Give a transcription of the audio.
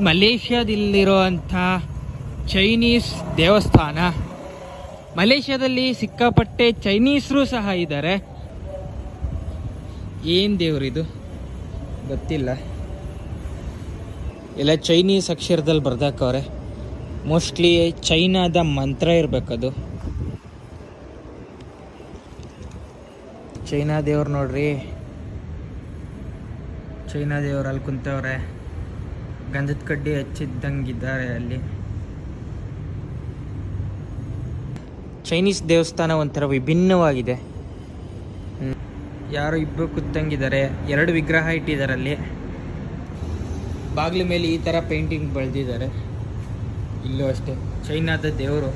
ಮಲೇಷ್ಯಾದಲ್ಲಿರುವಂಥ Chinese ದೇವಸ್ಥಾನ. ಮಲೇಷ್ಯಾದಲ್ಲಿ ಸಿಕ್ಕಾಪಟ್ಟೆ ಚೈನೀಸರು ಸಹ ಇದ್ದಾರೆ. ಏನು ದೇವರಿದು? ಗೊತ್ತಿಲ್ಲ. ಎಲ್ಲ ಚೈನೀಸ್ ಅಕ್ಷರದಲ್ಲಿ ಬರ್ದಾಕವ್ರೆ. ಮೋಸ್ಟ್ಲಿ ಚೈನಾದ ಮಂತ್ರ ಇರಬೇಕದು. ಚೈನಾ ದೇವ್ರು ನೋಡ್ರಿ. ಚೈನಾ ದೇವ್ರು ಅಲ್ಲಿ ಕುಂತವ್ರೆ. ಗಂಧದ ಕಡ್ಡಿ ಹಚ್ಚಿದ್ದಂಗಿದ್ದಾರೆ ಅಲ್ಲಿ. ಚೈನೀಸ್ ದೇವಸ್ಥಾನ ಒಂಥರ ವಿಭಿನ್ನವಾಗಿದೆ. ಯಾರು ಇಬ್ಬರು ಕೂತಂಗಿದ್ದಾರೆ ಎರಡು ವಿಗ್ರಹ ಇಟ್ಟಿದ್ದಾರೆ ಅಲ್ಲಿ ಬಾಗಿಲ ಮೇಲೆ ಈ ಥರ ಪೇಂಟಿಂಗ್ ಬೆಳೆದಿದ್ದಾರೆ. ಇಲ್ಲೂ ಅಷ್ಟೇ ಚೈನಾದ ದೇವರು.